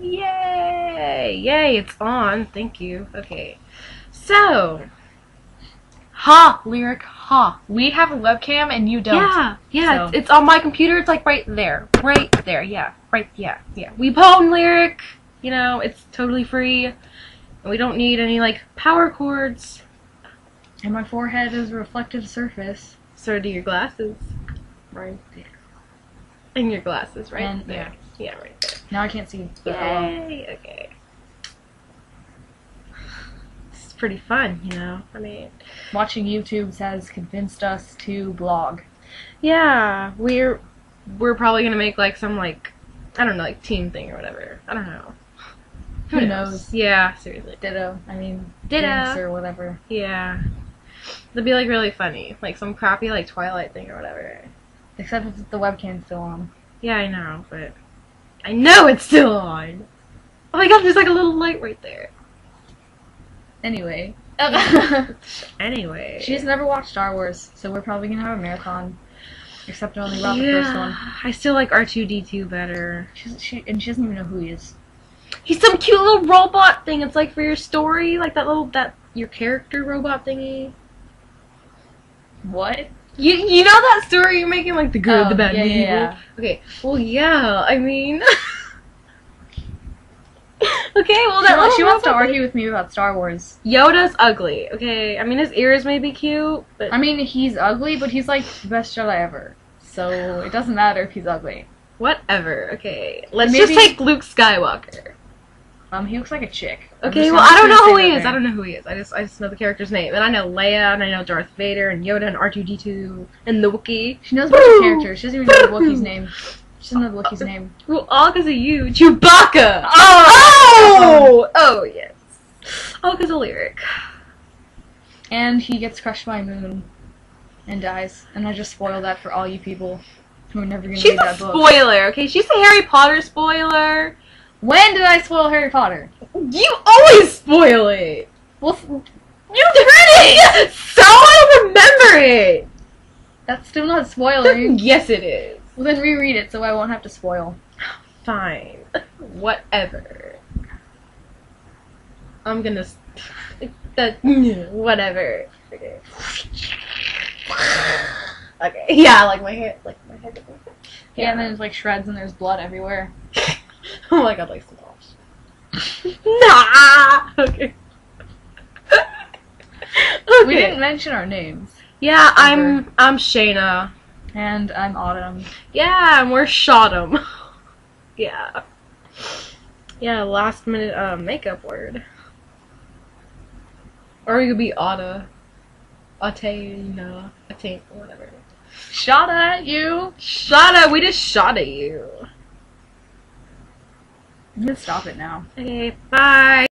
Yay! Yay, it's on. Thank you. Okay. So, ha, lyric, ha. We have a webcam and you don't. Yeah, yeah, So- it's, it's on my computer. It's like right there. Right there, yeah. Right, yeah, yeah. We pwn lyric, you know, it's totally free. And we don't need any, like, power cords. And my forehead is a reflective surface. So do your glasses. Right there. And your glasses, right And- there. Yeah, right there. Now I can't see. but. Yay! Okay. It's pretty fun, you know. I mean, Watching YouTube has convinced us to blog. yeah, we're we're probably gonna make like some like I don't know, like team thing or whatever. I don't know. Who knows? Yeah, seriously. Ditto. I mean, Ditto. or whatever. Yeah. That'd be like really funny, like some crappy like Twilight thing or whatever. Except if the webcam's still on. Yeah, I know, but I know it's still on. Oh my god, there's like a little light right there. Anyway. Anyway, She's never watched Star Wars, so we're probably gonna have a marathon. Except only about the first one. I still like R2D2 better. She's, she and she doesn't even know who he is. He's some cute little robot thing. It's like for your story, like that little that your character robot thingy. What? You you know that story you're making, like the good, Oh, the bad, yeah, the yeah, evil. yeah. Okay, well yeah, I mean. okay, well that little she wants to argue with me about Star Wars. Yoda's ugly. Okay, I mean his ears may be cute, but I mean, he's ugly, but he's like the best Jedi ever. So it doesn't matter if he's ugly. whatever. Okay, let's Maybe- just take Luke Skywalker. Um, he looks like a chick. Okay, well I don't know who he is. there. I don't know who he is. I just I just know the character's name, and I know Leia, and I know Darth Vader, and Yoda, and R two D two, and the Wookiee. She knows a bunch of characters. She doesn't even know the Wookiee's name. She doesn't know the Wookiee's name. Well, all because of you, Chewbacca. Oh! oh, oh yes, all because of lyric. And he gets crushed by a moon and dies. And I just spoiled that for all you people who are never gonna She's read a that book. spoiler. Okay, she's a Harry Potter spoiler. When did I spoil Harry Potter? You always spoil it. Well, You read it, so I remember it. that's still not spoiling. yes, it is. well, then reread it so I won't have to spoil. Fine. Whatever. I'm gonna. That. Whatever. Okay. Okay. Yeah, like my hair. Like my hair. Yeah, and then it's like shreds and there's blood everywhere. Oh my god, like some gosh. Nah. Okay. okay. We didn't mention our names. Yeah, I'm. I'm Shayna. And I'm Autumn. Yeah, and we're Shot'em. yeah. Yeah, last minute uh, makeup word. Or you could be Otta. Atena. Atena, whatever. Shot at you! Shot at, we just shot at you. I'm gonna stop it now. Okay, bye.